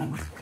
Thanks.